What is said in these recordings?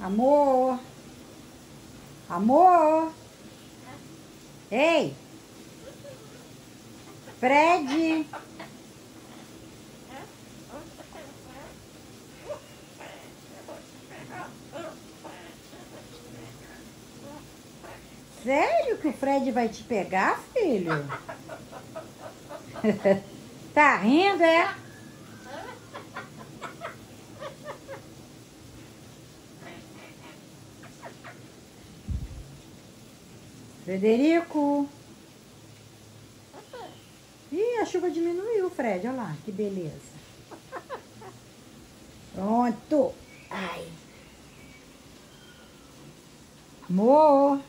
Amor. Amor. Ei. Fred. Sério que o Fred vai te pegar, filho? tá rindo, é? Frederico. Ih, a chuva diminuiu, Fred. Olha lá, que beleza. Pronto. Ai. Amor.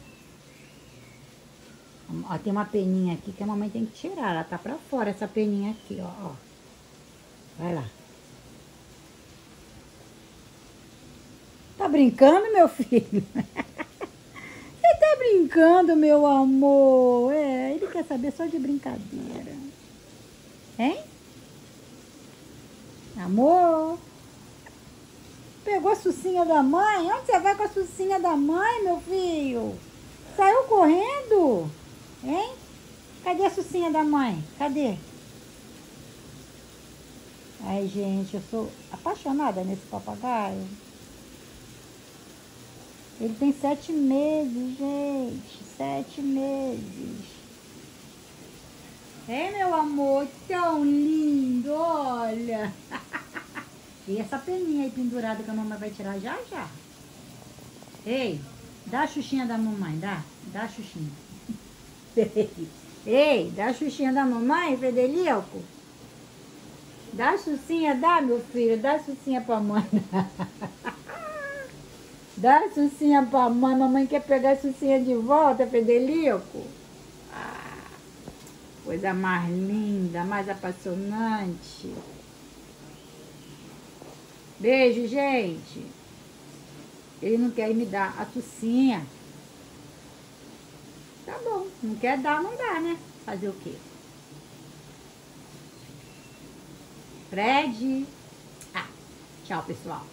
Ó, tem uma peninha aqui que a mamãe tem que tirar. Ela tá pra fora, essa peninha aqui, ó. ó. Vai lá. Tá brincando, meu filho? Brincando, meu amor? É, ele quer saber só de brincadeira. Hein? Amor? Pegou a sucinha da mãe? Onde você vai com a sucinha da mãe, meu filho? Saiu correndo? Hein? Cadê a sucinha da mãe? Cadê? Ai, gente, eu sou apaixonada nesse papagaio. Ele tem sete meses, gente. Sete meses. É, meu amor, tão lindo, olha. e essa peninha aí pendurada que a mamãe vai tirar já, já. Ei, dá a xuxinha da mamãe, dá. Dá a xuxinha. Ei, dá a xuxinha da mamãe, Frederico. Dá a xuxinha, dá, meu filho. Dá a xuxinha pra mãe. Dá a Sucinha pra mãe. Mamãe quer pegar a Sucinha de volta, Federico. Ah, coisa mais linda, mais apaixonante. Beijo, gente. Ele não quer me dar a Sucinha. Tá bom, não quer dar, não dá, né? Fazer o quê? Fred. Ah, tchau, pessoal.